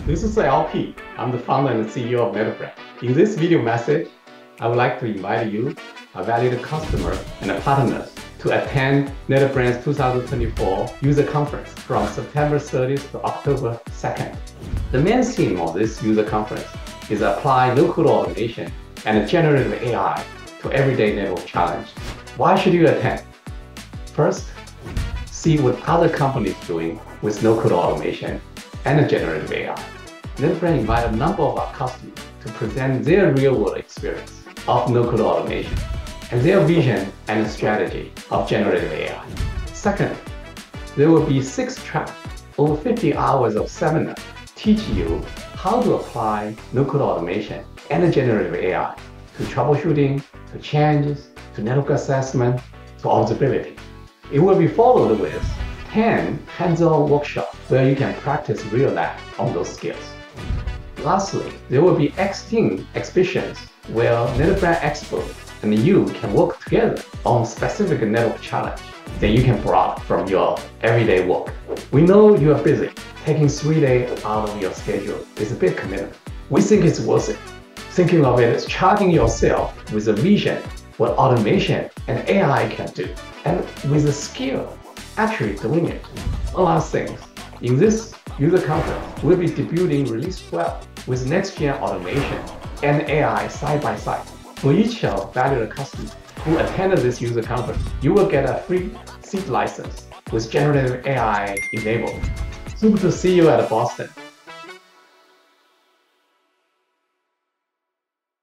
This is LP. I'm the founder and CEO of NetBrain. In this video message, I would like to invite you, a valued customer and a partners, to attend NetBrain's 2024 user conference from September 30th to October 2nd. The main theme of this user conference is apply no-code automation and generative AI to everyday network challenge. Why should you attend? First, see what other companies doing with no-code automation and generative AI. NetBrain invited a number of our customers to present their real-world experience of no-code automation and their vision and strategy of generative AI. Second, there will be six tracks, over 50 hours of seminar teach you how to apply no-code automation and generative AI to troubleshooting, to changes, to network assessment, to observability. It will be followed with 10 hands-on workshops where you can practice real life on those skills. Lastly, there will be X-Team exhibitions where NetBrain experts and you can work together on specific network challenge that you can brought from your everyday work. We know you are busy. Taking three days out of your schedule is a big commitment. We think it's worth it. Thinking of it as charging yourself with a vision what automation and AI can do, and with the skill actually doing it. One last thing, in this user conference, we'll be debuting release 12 with next-gen automation and AI side by side. For each of valued customers who attended this user conference, you will get a free seat license with generative AI enabled. Super to see you at Boston.